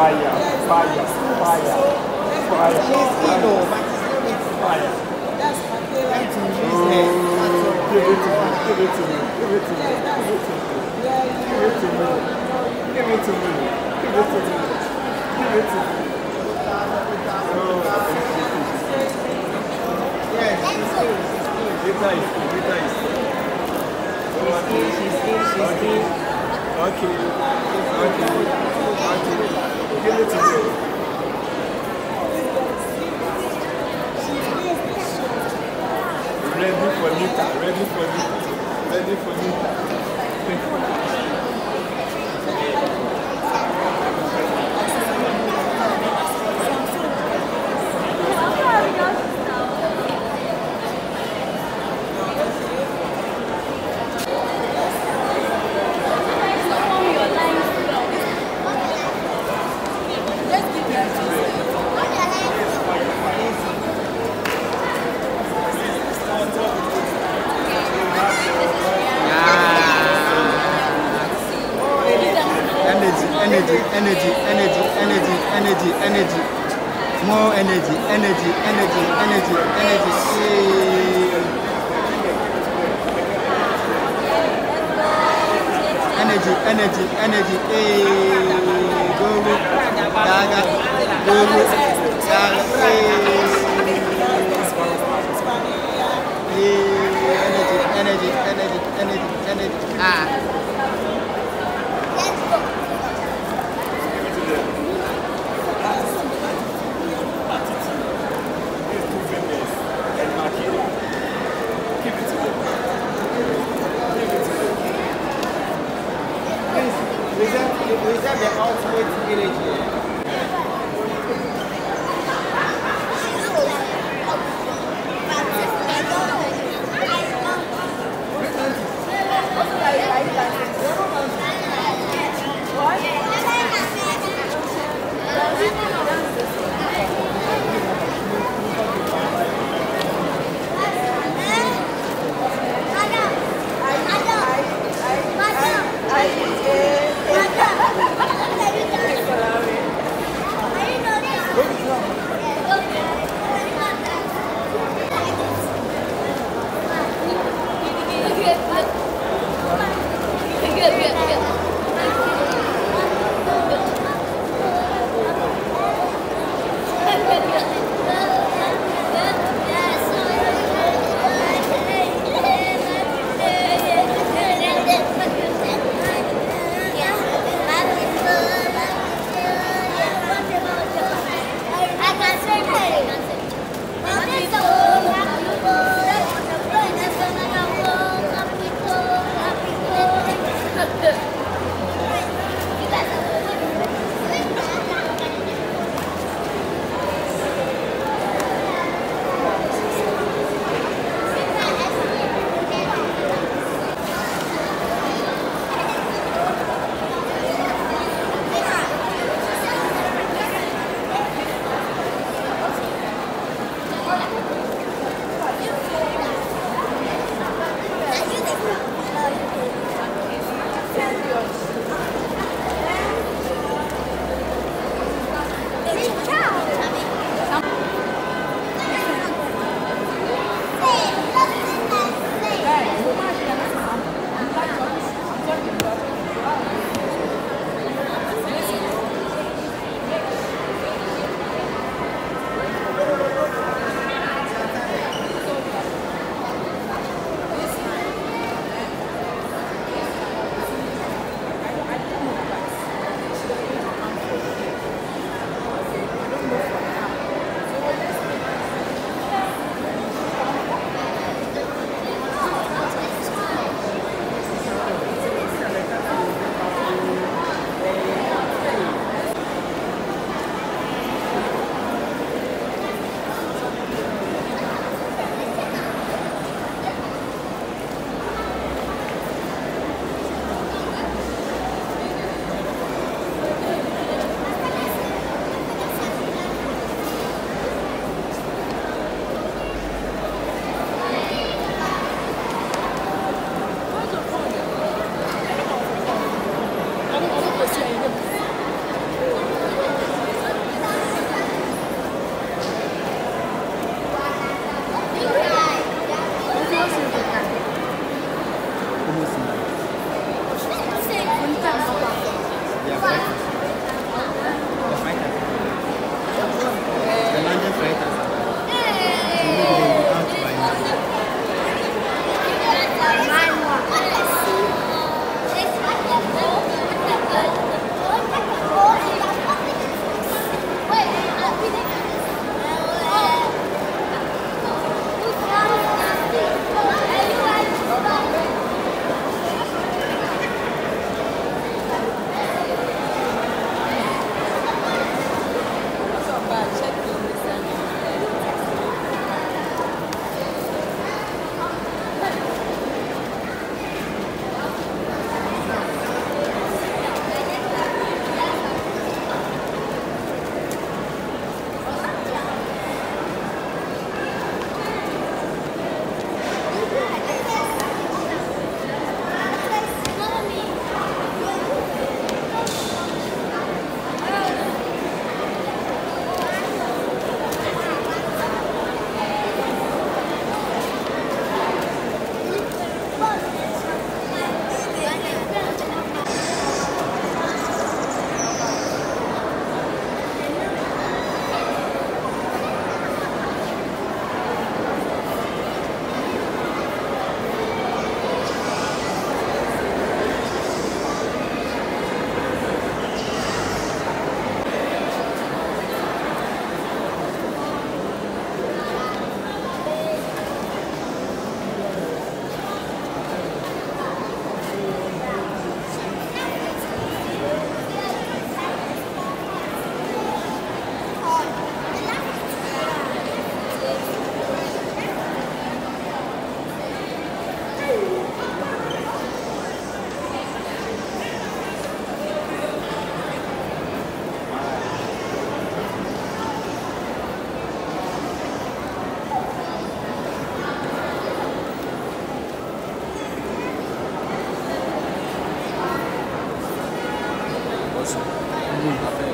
fire, fire, fire, fire. She's in, oh, but it's not with Fire. Time to use her. Give it to me, give it to me, give it to me, give it to me. Give it to me, give it to me, give it to me, give it to me. Oh, Yes, she's in, she's in. Rita is good, Rita is good. She's in, she's in, she's in. Okay, okay, okay. Give it to me. Ready for Nita, ready for Nita, ready for Nita. energy, energy, energy, energy, energy, energy, energy. More energy, energy, energy, energy, energy. Energy, energy, energy. Hey. Go with Gaga. Go Gaga. Hey. Hey. Energy, energy, energy, energy, energy. Ah. Ultimate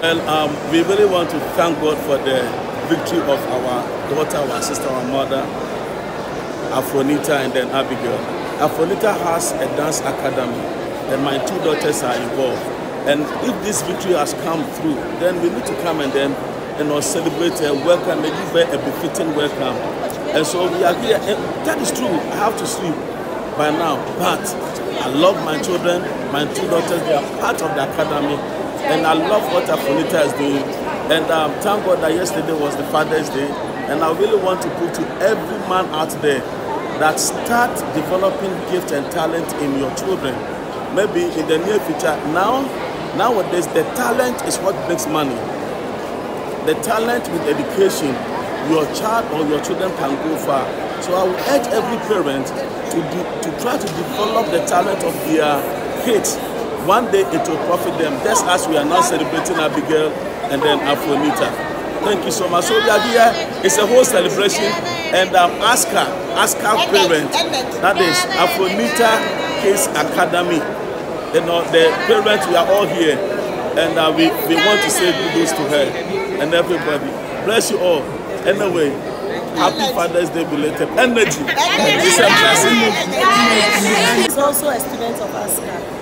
Well, um, we really want to thank God for the victory of our daughter, our sister, our mother, Afronita, and then Abigail. Afronita has a dance academy, and my two daughters are involved. And if this victory has come through, then we need to come and then you know, celebrate her, welcome, and give her a befitting welcome. And so we are here. And that is true. I have to sleep by now, but I love my children, my two daughters. They are part of the academy, and I love what Afronita is doing. And um, thank God that yesterday was the Father's Day, and I really want to put to every man out there that start developing gift and talent in your children. Maybe in the near future. Now, nowadays, the talent is what makes money. The talent with education, your child or your children can go far. So I will urge every parent to de- to try to develop the talent of their kids. One day it will profit them. Just as we are now celebrating Abigail and then Afronita. Thank you so much. So we are here. It's a whole celebration. And um, ask her, ask her parent. That is Afronita Kids Academy. You know, the parents, we are all here. And uh, we, we want to say kudos to her and everybody. Bless you all. Anyway, happy Father's Day belated. Energy. It's a blessing. He's also a student of ASCA.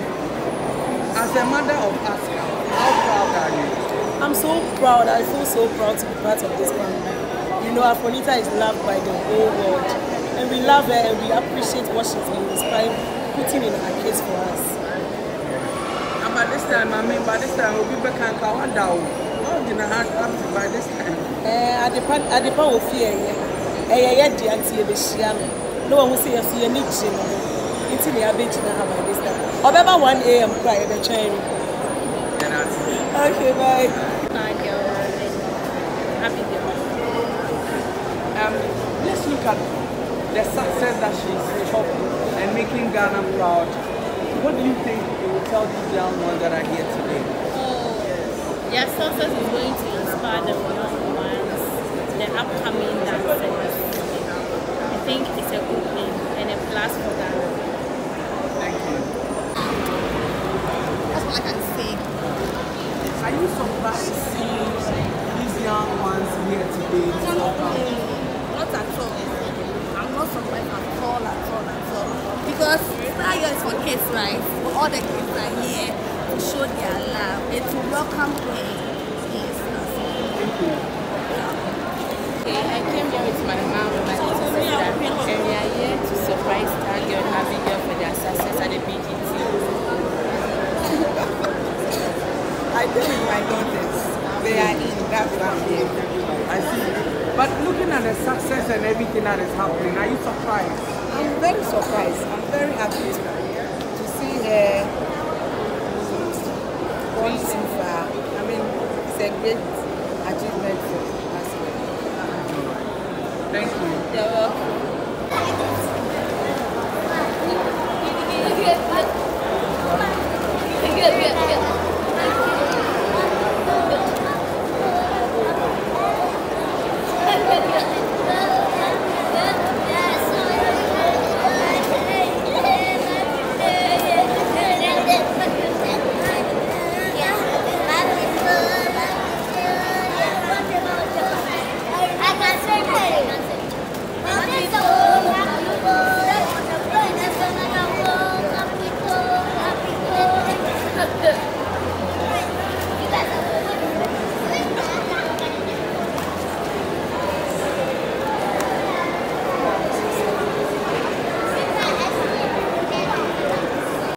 As a mother of Aska, how proud are you? I'm so proud. I feel so proud to be part of this family. You know, Afonita is loved by the whole world. And we love her and we appreciate what she's been inspired, putting in her case for us. And by this time, I mean, by this time, we'll be back and Kawanda. How did I have by this time? Eh, adepa adepa wɔ fie yɛ ɛyɛ yɛ di ante yɛbɛhyia no na wɔn ho sɛ yɛso yɛni gye no nti na yɛabɛgyina ha by this time ɔbɛba 1 am kora yɛbɛtwɛn no And I see. okay bye Nigel and Abigail. Um, let's look at the success that she's chopping and making Ghana proud. What do you think you will tell these young ones that are here today? Oh, their success is going to inspire the young ones, the upcoming dancers. I think it's a good thing and a plus for Ghana. Thank you. That's all I can say. Are you surprised seeing these young ones here today? Not at all. I'm not surprised at all, at all, at all. Because Star Year is for kids, right? All the kids are here to to show their love and to welcome her. Yes. Okay, I came here with my mom and my little sister, and we are here to surprise Stanley and Abigail for their success at the BGT. I came with my daughters. They are in. That's why I'm here. I see. But looking at the success and everything that is happening, are you surprised? I'm very surprised. I'm very happy jẹ́ one thing for I mean it's a great achievement for us. Thank you. Yeah. welcome. Good, good, good.